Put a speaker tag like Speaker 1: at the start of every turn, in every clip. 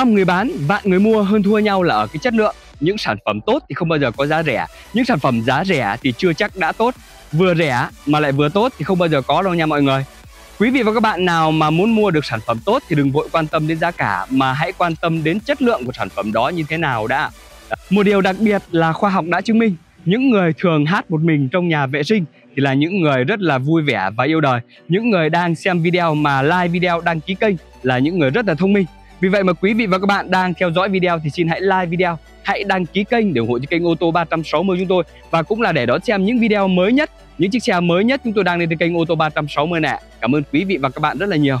Speaker 1: trăm người bán, vạn người mua hơn thua nhau là ở cái chất lượng. Những sản phẩm tốt thì không bao giờ có giá rẻ. Những sản phẩm giá rẻ thì chưa chắc đã tốt. Vừa rẻ mà lại vừa tốt thì không bao giờ có đâu nha mọi người. Quý vị và các bạn nào mà muốn mua được sản phẩm tốt thì đừng vội quan tâm đến giá cả mà hãy quan tâm đến chất lượng của sản phẩm đó như thế nào đã. Một điều đặc biệt là khoa học đã chứng minh những người thường hát một mình trong nhà vệ sinh thì là những người rất là vui vẻ và yêu đời. Những người đang xem video mà like video đăng ký kênh là những người rất là thông minh. Vì vậy mà quý vị và các bạn đang theo dõi video thì xin hãy like video, hãy đăng ký kênh để ủng hộ cho kênh ô tô 360 chúng tôi và cũng là để đón xem những video mới nhất, những chiếc xe mới nhất chúng tôi đang lên trên kênh ô tô 360 nè. Cảm ơn quý vị và các bạn rất là nhiều.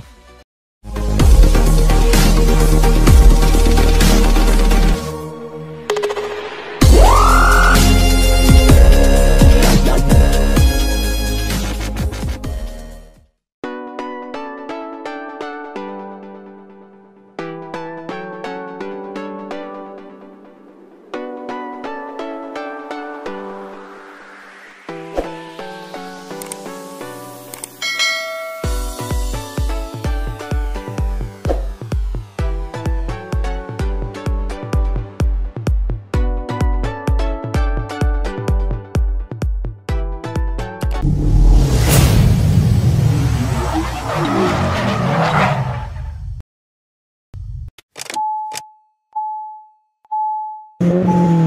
Speaker 1: Mm-hmm.